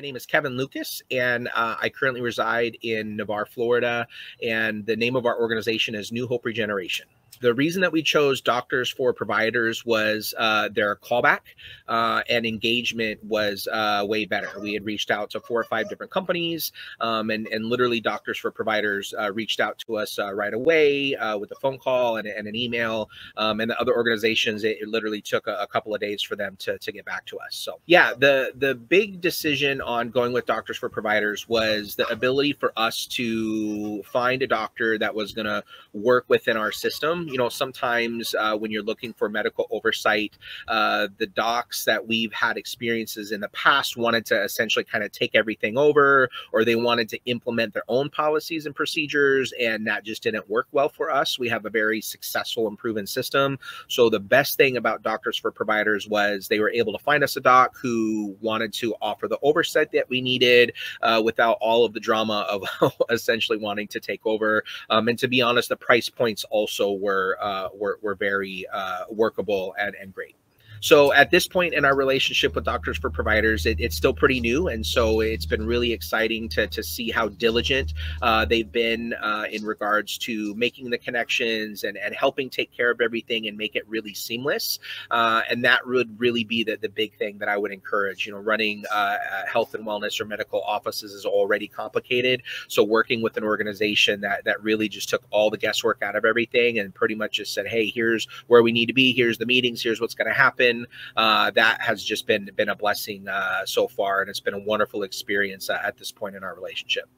My name is Kevin Lucas, and uh, I currently reside in Navarre, Florida. And the name of our organization is New Hope Regeneration. The reason that we chose Doctors for Providers was uh, their callback uh, and engagement was uh, way better. We had reached out to four or five different companies, um, and, and literally Doctors for Providers uh, reached out to us uh, right away uh, with a phone call and, and an email. Um, and the other organizations, it, it literally took a, a, couple of days for them to, to get back to us. So yeah, the the big decision on going with Doctors for Providers was the ability for us to find a doctor that was going to work within our system you know, sometimes uh, when you're looking for medical oversight, uh, the docs that we've had experiences in the past wanted to essentially kind of take everything over, or they wanted to implement their own policies and procedures, and that just didn't work well for us. We have a very successful and proven system. So the best thing about Doctors for Providers was they were able to find us a doc who wanted to offer the oversight that we needed uh, without all of the drama of essentially wanting to take over. Um, and to be honest, the price points also were were uh, were, were very uh, workable and, and great. So at this point in our relationship with Doctors for Providers, it, it's still pretty new, and so it's been really exciting to to see how diligent uh, they've been uh, in regards to making the connections and and helping take care of everything and make it really seamless. Uh, and that would really be the the big thing that I would encourage. You know, running uh, health and wellness or medical offices is already complicated, so working with an organization that that really just took all the guesswork out of everything and pretty much just said, hey, here's where we need to be, here's the meetings, here's what's going to uh, that has just been been a blessing uh, so far, and it's been a wonderful experience uh, at this point in our relationship.